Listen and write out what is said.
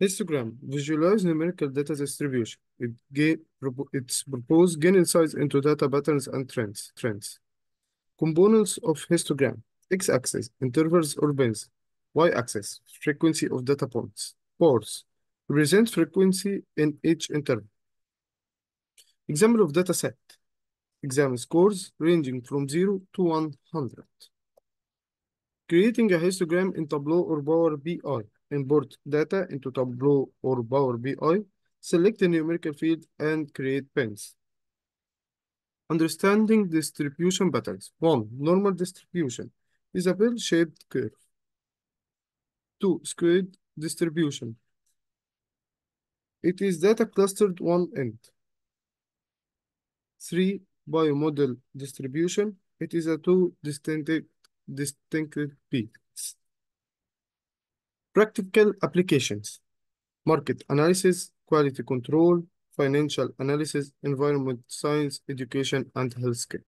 Histogram visualize numerical data distribution. It ga- propo- it's proposed gain insights into data patterns and trends. Trends. Components of histogram: x-axis intervals or bins, y-axis frequency of data points. Pores represent frequency in each interval. Example of data set. Exam scores ranging from 0 to 100. Creating a histogram in Tableau or Power BI. Import data into Tableau or Power BI. Select a numerical field and create bins. Understanding distribution patterns. 1. Normal distribution is a bell-shaped curve. 2. Skewed distribution. It is data clustered one end. 3. Bimodal distribution. It is a two distinct, distinct peaks. Practical applications. Market analysis, quality control, financial analysis, environment science, education, and healthcare.